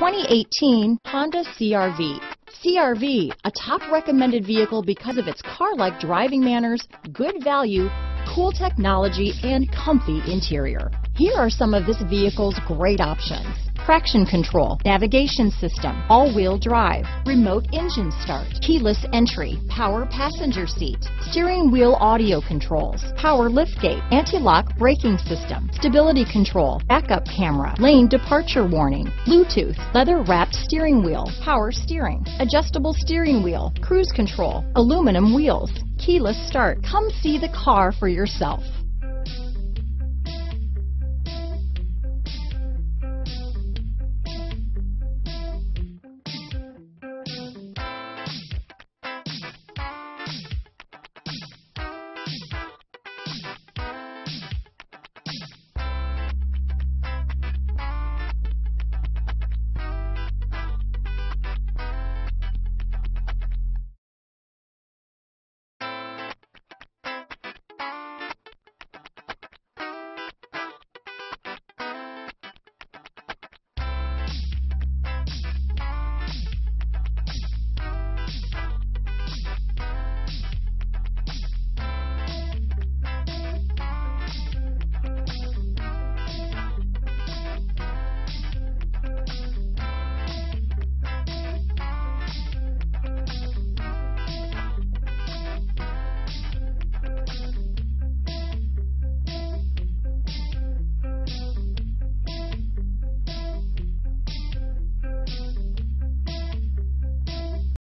2018 Honda CRV. CRV, a top recommended vehicle because of its car-like driving manners, good value, cool technology, and comfy interior. Here are some of this vehicle's great options traction control, navigation system, all-wheel drive, remote engine start, keyless entry, power passenger seat, steering wheel audio controls, power liftgate, anti-lock braking system, stability control, backup camera, lane departure warning, Bluetooth, leather wrapped steering wheel, power steering, adjustable steering wheel, cruise control, aluminum wheels, keyless start. Come see the car for yourself.